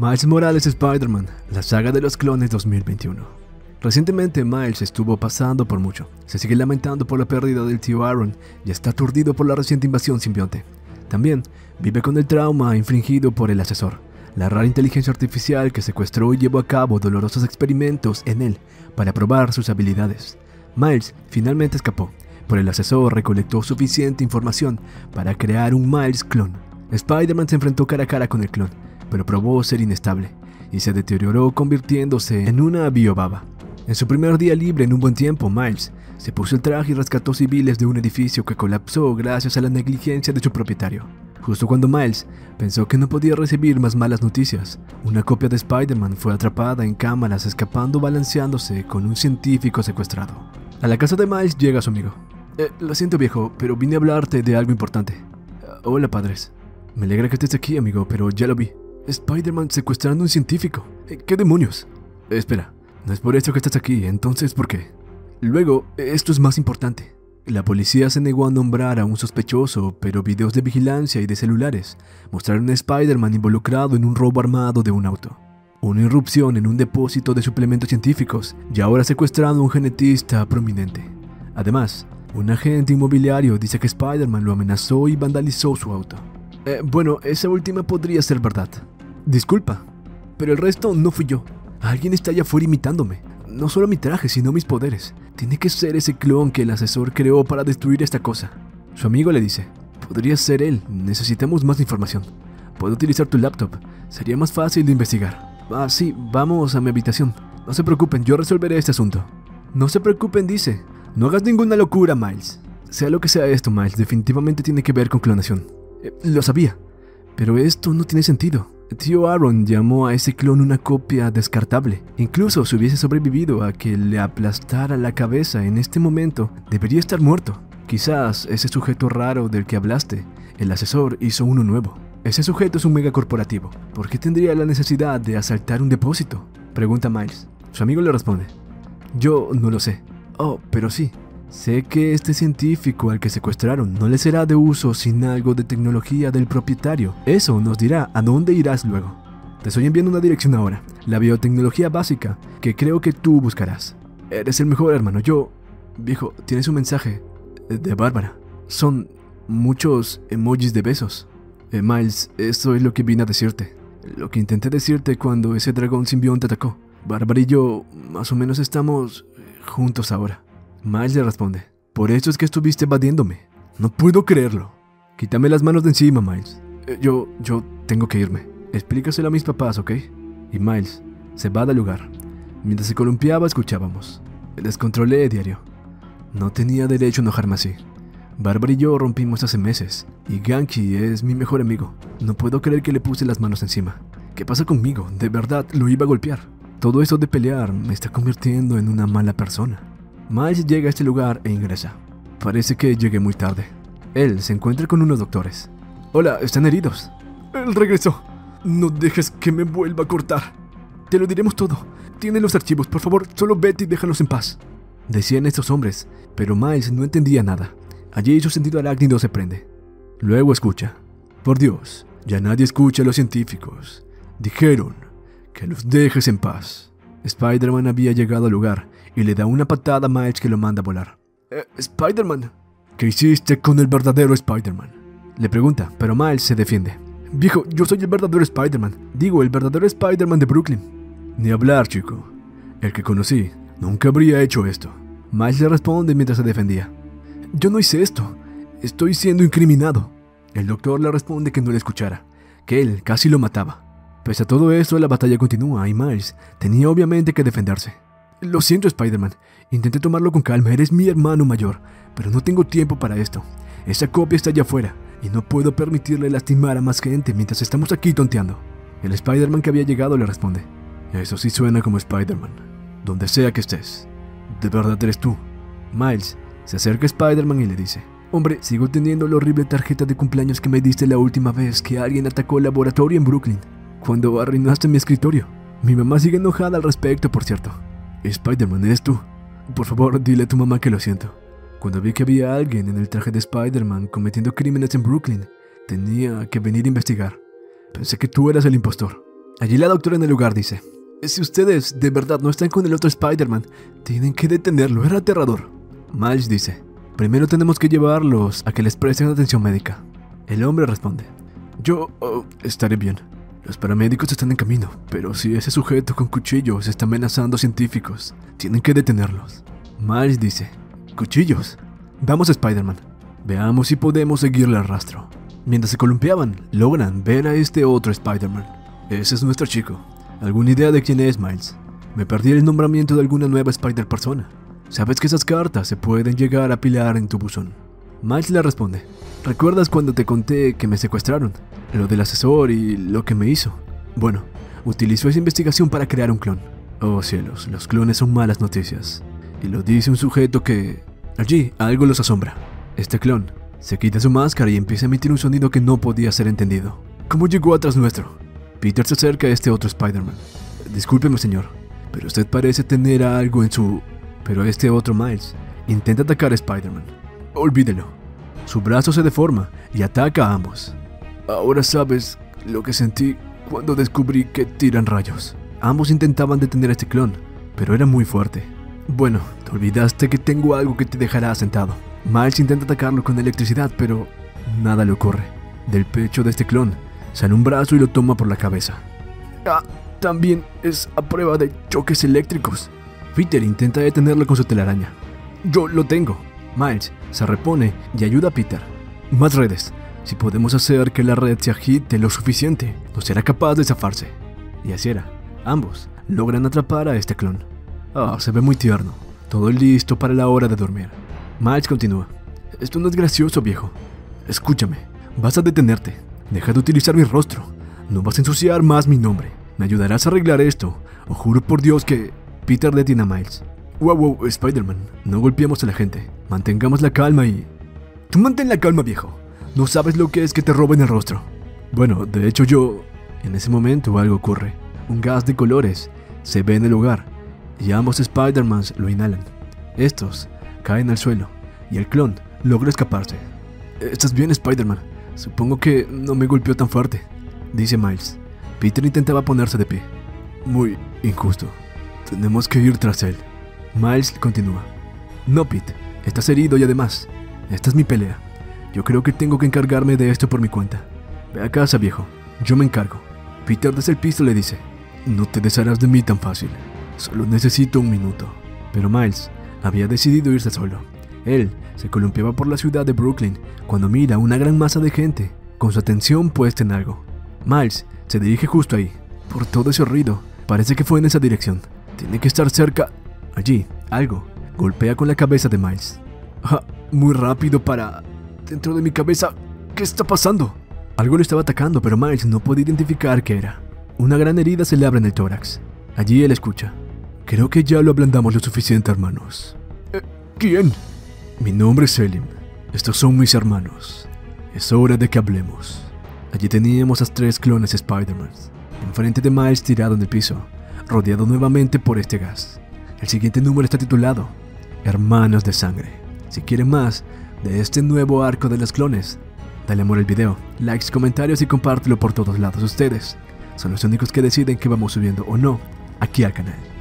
Miles Morales Spider-Man, la saga de los clones 2021. Recientemente Miles estuvo pasando por mucho. Se sigue lamentando por la pérdida del tío Aaron y está aturdido por la reciente invasión simbionte. También vive con el trauma infligido por el asesor, la rara inteligencia artificial que secuestró y llevó a cabo dolorosos experimentos en él para probar sus habilidades. Miles finalmente escapó, pero el asesor recolectó suficiente información para crear un Miles clon. Spider-Man se enfrentó cara a cara con el clon, pero probó ser inestable y se deterioró convirtiéndose en una biobaba. En su primer día libre en un buen tiempo, Miles se puso el traje y rescató civiles de un edificio que colapsó gracias a la negligencia de su propietario. Justo cuando Miles pensó que no podía recibir más malas noticias, una copia de Spider-Man fue atrapada en cámaras escapando balanceándose con un científico secuestrado. A la casa de Miles llega su amigo. Eh, lo siento viejo, pero vine a hablarte de algo importante. hola padres. Me alegra que estés aquí amigo, pero ya lo vi. Spider-Man secuestrando a un científico. Eh, ¿Qué demonios? espera, no es por eso que estás aquí, entonces ¿por qué? Luego, esto es más importante. La policía se negó a nombrar a un sospechoso, pero videos de vigilancia y de celulares mostraron a Spider-Man involucrado en un robo armado de un auto, una irrupción en un depósito de suplementos científicos y ahora secuestrado a un genetista prominente. Además, un agente inmobiliario dice que Spider-Man lo amenazó y vandalizó su auto. Eh, bueno, esa última podría ser verdad. Disculpa, pero el resto no fui yo. Alguien está allá afuera imitándome. No solo mi traje, sino mis poderes. Tiene que ser ese clon que el asesor creó para destruir esta cosa. Su amigo le dice, podría ser él, necesitamos más información. Puedo utilizar tu laptop, sería más fácil de investigar. Ah, sí, vamos a mi habitación. No se preocupen, yo resolveré este asunto. No se preocupen, dice. No hagas ninguna locura, Miles. Sea lo que sea esto, Miles, definitivamente tiene que ver con clonación. Eh, lo sabía, pero esto no tiene sentido. Tío Aaron llamó a ese clon una copia descartable. Incluso si hubiese sobrevivido a que le aplastara la cabeza en este momento, debería estar muerto. Quizás ese sujeto raro del que hablaste, el asesor hizo uno nuevo. Ese sujeto es un megacorporativo. ¿Por qué tendría la necesidad de asaltar un depósito? Pregunta Miles. Su amigo le responde. Yo no lo sé. Oh, pero sí. Sé que este científico al que secuestraron no le será de uso sin algo de tecnología del propietario. Eso nos dirá a dónde irás luego. Te estoy enviando una dirección ahora, la biotecnología básica, que creo que tú buscarás. Eres el mejor hermano. Yo, viejo, tienes un mensaje de Bárbara. Son muchos emojis de besos. Eh, Miles, esto es lo que vine a decirte. Lo que intenté decirte cuando ese dragón simbionte atacó. Bárbara y yo, más o menos estamos juntos ahora. Miles le responde, por eso es que estuviste evadiéndome. No puedo creerlo. Quítame las manos de encima, Miles. Eh, yo, yo tengo que irme. Explícaselo a mis papás, ¿ok? Y Miles se va del lugar. Mientras se columpiaba, escuchábamos. El descontrolé diario. No tenía derecho a enojarme así. Bárbara y yo rompimos hace meses, y Ganky es mi mejor amigo. No puedo creer que le puse las manos encima. ¿Qué pasa conmigo? De verdad, lo iba a golpear. Todo eso de pelear me está convirtiendo en una mala persona. Miles llega a este lugar e ingresa. Parece que llegué muy tarde. Él se encuentra con unos doctores. Hola, ¿están heridos? Él regresó. No dejes que me vuelva a cortar. Te lo diremos todo. Tiene los archivos, por favor, solo vete y déjanos en paz. Decían estos hombres, pero Miles no entendía nada. Allí su sentido arácnido se prende. Luego escucha. Por Dios, ya nadie escucha a los científicos. Dijeron que los dejes en paz. Spider-Man había llegado al lugar y le da una patada a Miles que lo manda a volar. Eh, Spider-Man, ¿qué hiciste con el verdadero Spider-Man? Le pregunta, pero Miles se defiende. Viejo, yo soy el verdadero Spider-Man. Digo, el verdadero Spider-Man de Brooklyn. Ni hablar, chico. El que conocí nunca habría hecho esto. Miles le responde mientras se defendía. Yo no hice esto. Estoy siendo incriminado. El doctor le responde que no le escuchara, que él casi lo mataba. Pese a todo esto, la batalla continúa y Miles tenía obviamente que defenderse. Lo siento, Spider-Man. Intenté tomarlo con calma, eres mi hermano mayor, pero no tengo tiempo para esto. Esa copia está allá afuera, y no puedo permitirle lastimar a más gente mientras estamos aquí tonteando. El Spider-Man que había llegado le responde. Eso sí suena como Spider-Man. Donde sea que estés. De verdad eres tú. Miles se acerca a Spider-Man y le dice. Hombre, sigo teniendo la horrible tarjeta de cumpleaños que me diste la última vez que alguien atacó el laboratorio en Brooklyn, cuando arruinaste mi escritorio. Mi mamá sigue enojada al respecto, por cierto. Spider-Man, ¿eres tú? Por favor, dile a tu mamá que lo siento. Cuando vi que había alguien en el traje de Spider-Man cometiendo crímenes en Brooklyn, tenía que venir a investigar. Pensé que tú eras el impostor. Allí la doctora en el lugar dice, si ustedes de verdad no están con el otro Spider-Man, tienen que detenerlo, era aterrador. Miles dice, primero tenemos que llevarlos a que les presten atención médica. El hombre responde, yo oh, estaré bien. Los paramédicos están en camino, pero si ese sujeto con cuchillos está amenazando a científicos, tienen que detenerlos. Miles dice, ¿cuchillos? Vamos Spider-Man. Veamos si podemos seguirle el rastro. Mientras se columpiaban, logran ver a este otro Spider-Man. Ese es nuestro chico. ¿Alguna idea de quién es Miles? Me perdí el nombramiento de alguna nueva Spider-Persona. Sabes que esas cartas se pueden llegar a apilar en tu buzón. Miles le responde, ¿recuerdas cuando te conté que me secuestraron? Lo del asesor y lo que me hizo. Bueno, utilizó esa investigación para crear un clon. Oh cielos, los clones son malas noticias. Y lo dice un sujeto que... Allí algo los asombra. Este clon se quita su máscara y empieza a emitir un sonido que no podía ser entendido. ¿Cómo llegó atrás nuestro? Peter se acerca a este otro Spider-Man. Discúlpeme, señor, pero usted parece tener algo en su... Pero este otro Miles intenta atacar a Spider-Man. Olvídelo. Su brazo se deforma y ataca a ambos. Ahora sabes lo que sentí cuando descubrí que tiran rayos. Ambos intentaban detener a este clon, pero era muy fuerte. Bueno, te olvidaste que tengo algo que te dejará sentado. Miles intenta atacarlo con electricidad, pero nada le ocurre. Del pecho de este clon sale un brazo y lo toma por la cabeza. Ah, también es a prueba de choques eléctricos. Peter intenta detenerlo con su telaraña. Yo lo tengo. Miles se repone y ayuda a Peter. Más redes. Si podemos hacer que la red se agite lo suficiente, no será capaz de zafarse. Y así era. Ambos logran atrapar a este clon. Ah, se ve muy tierno. Todo listo para la hora de dormir. Miles continúa. Esto no es gracioso, viejo. Escúchame. Vas a detenerte. Deja de utilizar mi rostro. No vas a ensuciar más mi nombre. Me ayudarás a arreglar esto. Juro por Dios que... Peter detiene a Miles. Wow, Spider-Man. No golpeemos a la gente. Mantengamos la calma y... Tú mantén la calma, viejo. No sabes lo que es que te roben el rostro. Bueno, de hecho yo... En ese momento algo ocurre. Un gas de colores se ve en el lugar y ambos Spider-Mans lo inhalan. Estos caen al suelo y el clon logra escaparse. ¿Estás bien, Spider-Man? Supongo que no me golpeó tan fuerte, dice Miles. Peter intentaba ponerse de pie. Muy injusto. Tenemos que ir tras él. Miles continúa. No, Pete. Estás herido y además, esta es mi pelea. Yo creo que tengo que encargarme de esto por mi cuenta. Ve a casa, viejo. Yo me encargo. Peter desde el piso le dice, no te desharás de mí tan fácil. Solo necesito un minuto. Pero Miles había decidido irse solo. Él se columpiaba por la ciudad de Brooklyn cuando mira una gran masa de gente con su atención puesta en algo. Miles se dirige justo ahí. Por todo ese ruido, parece que fue en esa dirección. Tiene que estar cerca. Allí, algo golpea con la cabeza de Miles. Ah, muy rápido para... Dentro de mi cabeza, ¿qué está pasando? Algo lo estaba atacando, pero Miles no puede identificar qué era. Una gran herida se le abre en el tórax. Allí él escucha. Creo que ya lo ablandamos lo suficiente, hermanos. Eh, ¿Quién? Mi nombre es Selim. Estos son mis hermanos. Es hora de que hablemos. Allí teníamos a tres clones Spider-Man, enfrente de Miles tirado en el piso, rodeado nuevamente por este gas. El siguiente número está titulado Hermanos de Sangre. Si quieren más de este nuevo arco de los clones, dale amor al video, likes, comentarios y compártelo por todos lados. Ustedes son los únicos que deciden que vamos subiendo o no aquí al canal.